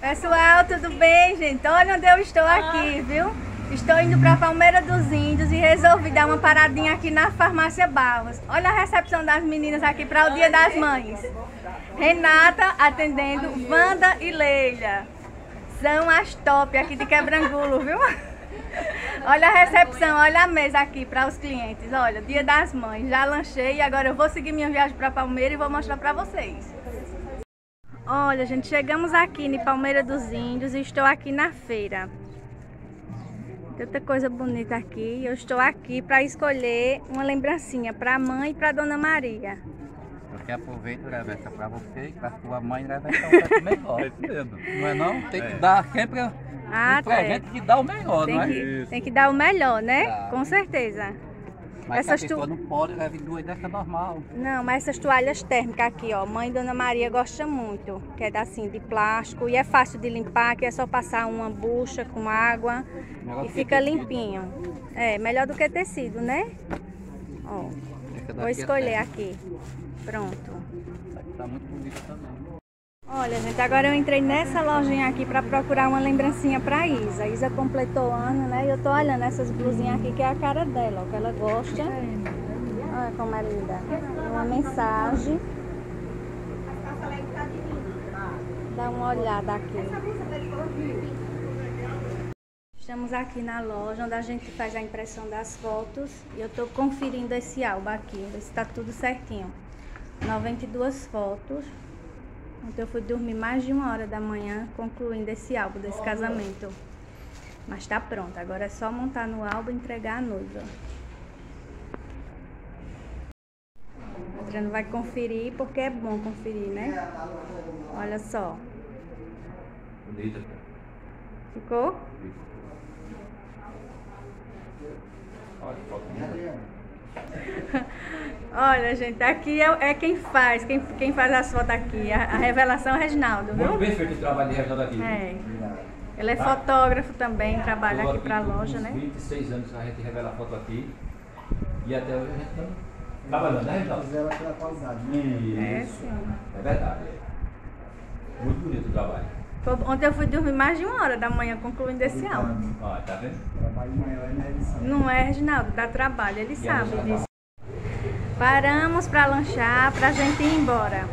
Pessoal, tudo bem, gente? Olha onde eu estou aqui, viu? Estou indo para Palmeira dos Índios e resolvi dar uma paradinha aqui na farmácia Barros. Olha a recepção das meninas aqui para o Dia das Mães. Renata atendendo Wanda e Leila. São as top aqui de Quebrangulo, viu? Olha a recepção, olha a mesa aqui para os clientes. Olha, Dia das Mães. Já lanchei e agora eu vou seguir minha viagem para Palmeira e vou mostrar para vocês. Olha, gente, chegamos aqui em Palmeira dos Índios e estou aqui na feira. Tanta coisa bonita aqui. Eu estou aqui para escolher uma lembrancinha para a mãe e para Dona Maria. Você aproveita e leva essa para você e para sua mãe leva essa para melhor. É mesmo. Não é não? Tem que dar sempre ah, um presente que dá o melhor, tem não é? Que, tem que dar o melhor, né? Claro. Com certeza. Mas essas a pessoa tu... não pode levar duas dessa normal. Não, mas essas toalhas térmicas aqui, ó, mãe Dona Maria gosta muito, que é assim de plástico e é fácil de limpar, que é só passar uma bucha com água melhor e fica limpinho. É, melhor do que tecido, né? Ó, vou é escolher é aqui. Pronto. Tá muito bonito também. Olha, gente, agora eu entrei nessa lojinha aqui para procurar uma lembrancinha para Isa. Isa completou ano, né? E eu tô olhando essas blusinhas aqui que é a cara dela, que ela gosta. Olha como é linda. Uma mensagem. Dá uma olhada aqui. Estamos aqui na loja onde a gente faz a impressão das fotos e eu tô conferindo esse álbum aqui, ver se tá tudo certinho. 92 fotos. Ontem eu fui dormir mais de uma hora da manhã concluindo esse álbum desse casamento. Mas tá pronto, agora é só montar no álbum e entregar a noiva. O Adriano vai conferir porque é bom conferir, né? Olha só. Bonita. Ficou? Olha, Olha, gente, aqui é, é, quem faz, quem, quem faz as fotos aqui. A, a revelação é Reginaldo, viu? Muito bem feito o trabalho de Reginaldo aqui. É. Ele é tá? fotógrafo também, trabalha aqui, aqui para a loja, né? 26 anos a gente revela a foto aqui. E até hoje a gente está trabalhando, né, Reginaldo? Zela pela qualidade. Né? É, sim. É verdade. Muito bonito o trabalho. Ontem eu fui dormir mais de uma hora da manhã concluindo esse álbum. Ó, tá vendo? Trabalho maior não é é, Reginaldo, dá trabalho, ele e sabe disso. Paramos para lanchar, pra gente ir embora.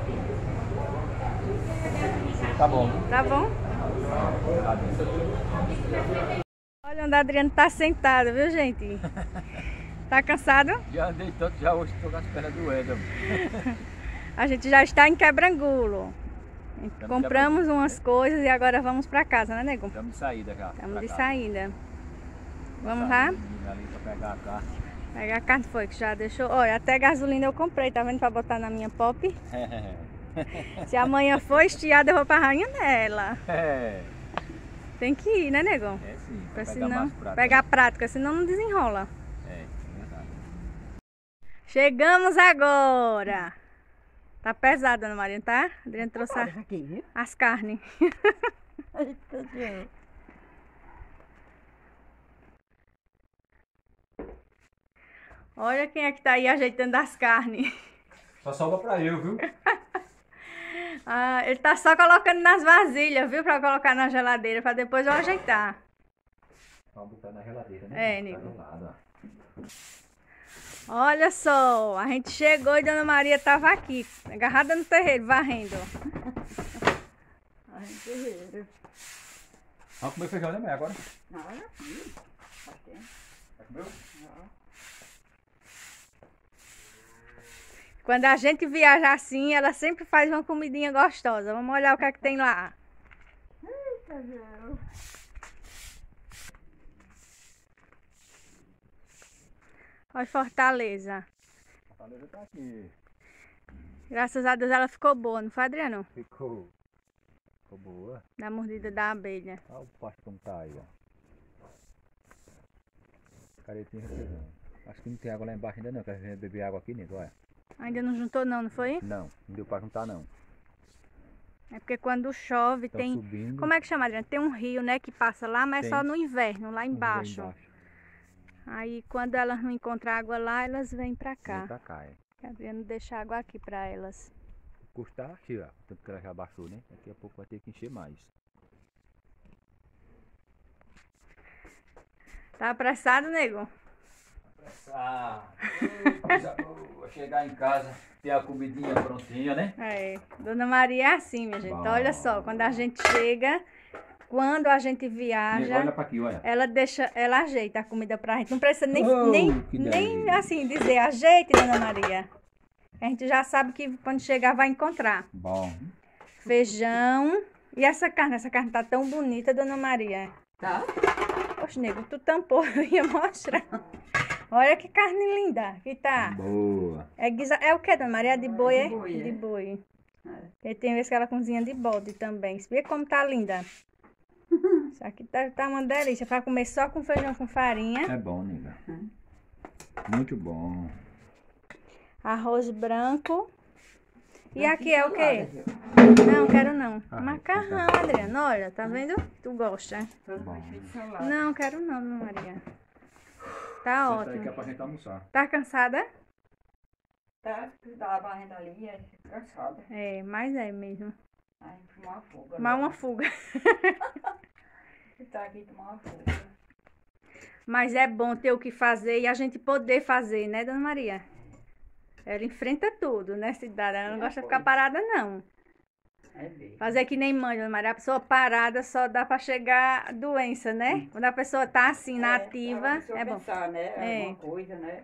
Tá bom. Tá bom? Olha onde a Adriano tá sentado, viu gente? Tá cansado? Já andei tanto, já hoje estou nas pernas do Edam. a gente já está em Quebrangulo. Compramos umas coisas e agora vamos para casa, né, nego? Estamos de saída já. Estamos de saída. Vamos lá? Pegar a carne. Pegar a carne foi que já deixou. Olha, até gasolina eu comprei, tá vendo? Para botar na minha pop. Se amanhã for estiada, eu vou para rainha nela. É. Tem que ir, né, nego? É sim. Pra senão, pegar a prática, senão não desenrola. É, é verdade. Chegamos agora. Tá pesado, Ana Maria, tá? Adriana trouxe a, aqui, as carnes. Olha quem é que tá aí ajeitando as carnes. Só sobra pra eu, viu? ah, ele tá só colocando nas vasilhas, viu? Pra colocar na geladeira, pra depois eu ajeitar. Vamos botar na geladeira, né? É, Nico. Tá Olha só, a gente chegou e Dona Maria estava aqui, agarrada no terreiro, varrendo. Ai, terreiro. Vamos comer feijão, né, mãe, agora? Não, olha aqui. Já comeu? Não. Quando a gente viaja assim, ela sempre faz uma comidinha gostosa. Vamos olhar o que é que tem lá. Eita, Deus. Olha Fortaleza. Fortaleza tá aqui. Graças a Deus ela ficou boa, não foi, Adriano? Ficou. Ficou boa. Da mordida da abelha. Olha o pasto como tá aí, ó. Caretinha. Acho que não tem água lá embaixo ainda não, quer beber água aqui, Nico, olha. Ainda não juntou não, não foi? Não, não deu pra juntar não. É porque quando chove Tão tem... Subindo. Como é que chama, Adriano? Tem um rio, né, que passa lá, mas é só no inverno, lá embaixo. Um embaixo. Aí quando elas não encontram água lá, elas vêm para cá. Vem pra cá, é. Querendo deixar água aqui para elas. Custar tirar, tanto que ela já baixou, né? Daqui a pouco vai ter que encher mais. Tá apressado, nego? Apressado. Vou. Chegar em casa, ter a comidinha prontinha, né? É. Dona Maria é assim, minha gente. Bom. Olha só, quando a gente chega, quando a gente viaja, olha pra aqui, olha. ela deixa, ela ajeita a comida pra gente. Não precisa nem, Oh, nem, nem assim dizer ajeite, Dona Maria. A gente já sabe que quando chegar vai encontrar. Bom. Feijão. E essa carne? Essa carne tá tão bonita, Dona Maria. Tá? Poxa, nego, tu tampou, eu ia mostrar. Olha que carne linda que tá. Boa. É, guisa... é o que, Dona Maria? De boi, é? de boi, é. De boi. É. E tem vezes que ela cozinha de bode também. Vê como tá linda. Isso aqui tá, tá uma delícia. Pra comer só com feijão com farinha. É bom, nega. Muito bom. Arroz branco. E aqui é o quê? Não, quero não. Ah, Macarrão, Adriana. Olha, tá vendo? Tu gosta. Bom. Não, quero não, Maria. Tá aí ótimo. é pra gente almoçar. Tá cansada? Tá, tu dá a barriga ali, cansada. É, mas é mesmo. Aí tomar uma fuga. Mas uma fuga. Tá aqui tomar uma fuga. Mas é bom ter o que fazer e a gente poder fazer, né, Dona Maria? Ela enfrenta tudo, né, cidade? Ela não É, gosta de ficar parada, não. É. Fazer que nem mãe, Dona Maria. A pessoa parada só dá pra chegar a doença, né? Quando a pessoa tá assim, na ativa, a pessoa é bom. pensar, né? É. Alguma coisa, né?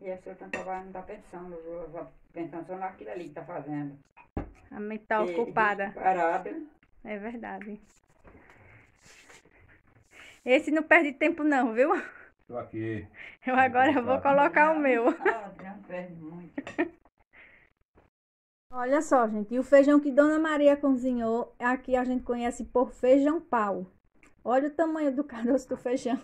E a pessoa tá trabalhando, não tá pensando, só pensando só naquilo ali que tá fazendo. A ocupada. Parada. É verdade. Esse não perde tempo não, viu? Tô aqui. Eu agora eu vou colocar o meu. Ah, não perde muito. Olha só, gente, e o feijão que Dona Maria cozinhou, aqui a gente conhece por feijão pau. Olha o tamanho do caroço do feijão.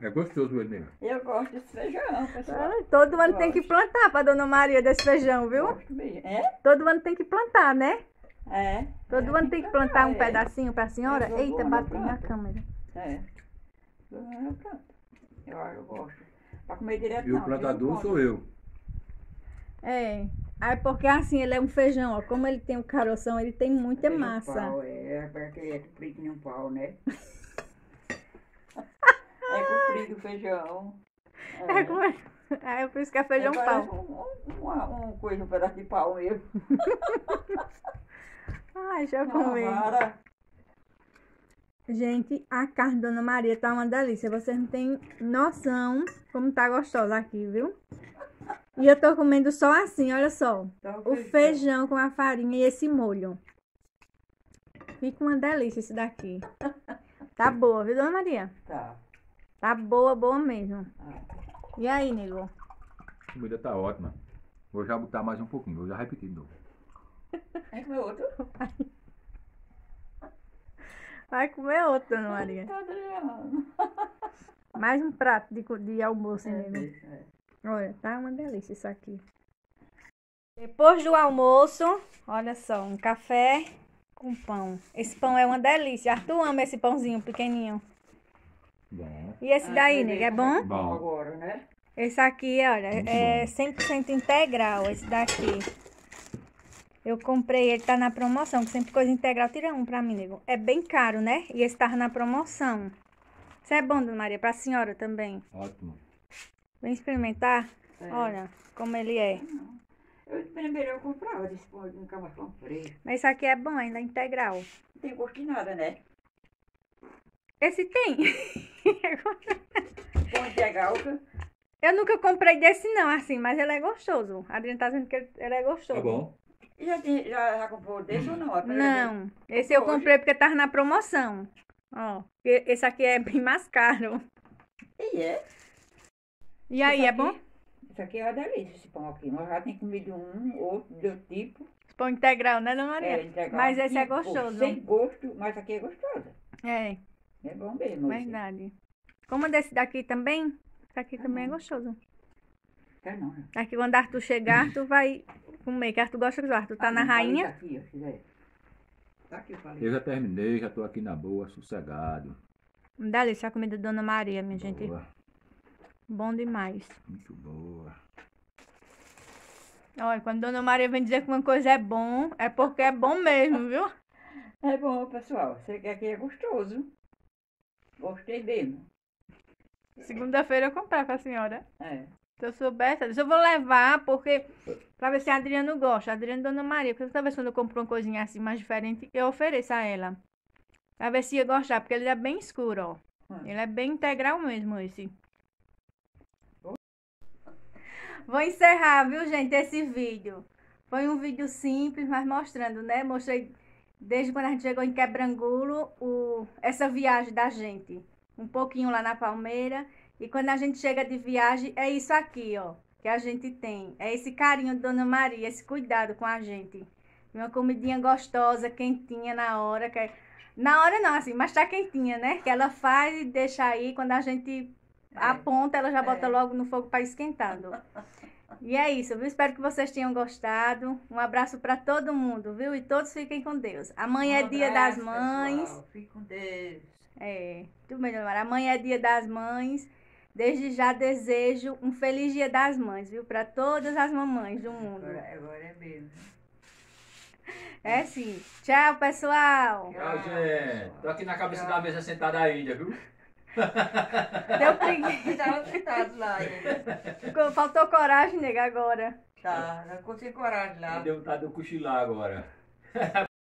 É gostoso ele, nega. Eu gosto desse feijão, pessoal. Ah, Todo ano tem que plantar pra Dona Maria desse feijão, viu? Gosto mesmo. É? Todo ano tem que plantar, né? É. Todo é, ano tem que plantar um é. pedacinho pra senhora. todo Eita, bati na câmera. É. Eu planto. Eu, eu gosto. Pra comer direto E não. o plantador eu sou eu. É. Aí porque assim, ele é um feijão, ó. Como ele tem o caroção, ele tem muita Feijão massa. Pau, é, porque é comprido nem um pau, né? é o feijão. É, como é? É por isso que é feijão é, pau. Um, uma, coisa, um pedaço de pau mesmo. Ai, comer. vara. Gente, a carne da Dona Maria tá uma delícia. Vocês não têm noção como tá gostosa aqui, viu? E eu tô comendo só assim, olha só. Então, O feijão com a farinha e esse molho. Fica uma delícia esse daqui. Tá boa, viu, Dona Maria? Tá. Tá boa, boa mesmo. E aí, nego? A comida tá ótima. Vou já botar mais um pouquinho, vou já repetir de novo. Aí comer outro? Vai comer outro, Dona Maria. Tá. Mais um prato de, de almoço, É, nego? é. Olha, tá uma delícia isso aqui. Depois do almoço, olha só, um café com pão. Esse pão é uma delícia. Arthur ama esse pãozinho pequenininho. Bom. E esse Ah, daí, nega, é como bom? Bom. agora, né? Esse aqui, olha, Muito é bom. 100% integral, esse daqui. Eu comprei, ele tá na promoção, que sempre coisa integral. Tira um pra mim, nego. É bem caro, né? E esse tava na promoção. Isso é bom, Dona Maria, pra senhora também. Ótimo. Vem experimentar. É. Olha como ele é. Eu primeiro eu comprava eu nunca mais comprei. Mas esse aqui é bom ainda, é integral. Não tem gosto de nada, né? Esse tem. Pão integral, que Eu nunca comprei desse não, assim, mas ele é gostoso. A Adriana tá dizendo que ele é gostoso. Tá bom? já, tem, já, já comprou desse ou não? Vez? Não, esse eu Hoje? comprei porque tava na promoção. Ó, e- esse aqui é bem mais caro. E é. E aí, é aqui- bom? Isso aqui é uma delícia, esse pão aqui. Nós já tem comido um, outro, de outro tipo. Pão integral, né, Dona Maria? É, integral. Mas esse é gosto, gostoso. Sem gosto, mas aqui é gostoso. É, É bom mesmo. verdade. Como desse daqui também, esse aqui também é gostoso. Quer não, né? Aqui quando Arthur chegar, tu vai comer, que Arthur gosta do Arthur. Tá Ah, na tá rainha. Tá aqui, quiser. Tá aqui, eu. Eu já terminei, já tô aqui na boa, sossegado. Delícia a comida da Dona Maria, minha gente. Boa, Bom demais. muito boa. Olha, quando Dona Maria vem dizer que uma coisa é bom, é porque é bom mesmo, viu? É bom, pessoal. Você quer que é gostoso. Gostei mesmo. Segunda-feira eu comprar pra senhora. É. Se eu soubesse, eu vou levar, porque. Pra ver se a Adriano gosta. Adriano e Dona Maria. Porque toda vez quando eu compro uma coisinha assim mais diferente, eu ofereço a ela. Pra ver se ia gostar, porque ele é bem escuro, ó. Hum. Ele é bem integral mesmo, esse. Vou encerrar, viu, gente, esse vídeo. Foi um vídeo simples, mas mostrando, né? Mostrei desde quando a gente chegou em Quebrangulo, o, essa viagem da gente. Um pouquinho lá na Palmeira. E quando a gente chega de viagem, é isso aqui, ó. Que a gente tem. É esse carinho de Dona Maria, esse cuidado com a gente. Uma comidinha gostosa, quentinha na hora. Que é... Na hora não, assim, mas tá quentinha, né? Que ela faz e deixa aí. Quando a gente aponta, ela já bota É. logo no fogo para esquentando. E é isso, viu? Espero que vocês tenham gostado. Um abraço para todo mundo, viu? E todos fiquem com Deus. Amanhã é Um dia das mães. pessoal. Fique com Deus. É, tudo bem, Mara. Amanhã é dia das mães. Desde já desejo um feliz dia das mães, viu? Para todas as mamães do mundo. Agora, agora é mesmo. É sim. Tchau, pessoal. Tchau, gente. Tô aqui na cabeça da mesa sentada ainda, viu? Deu preguiça. Estava sentado lá ainda. Ficou- Faltou coragem, nega, agora. Tá, não consegui coragem lá. Deu vontade de eu cochilar agora.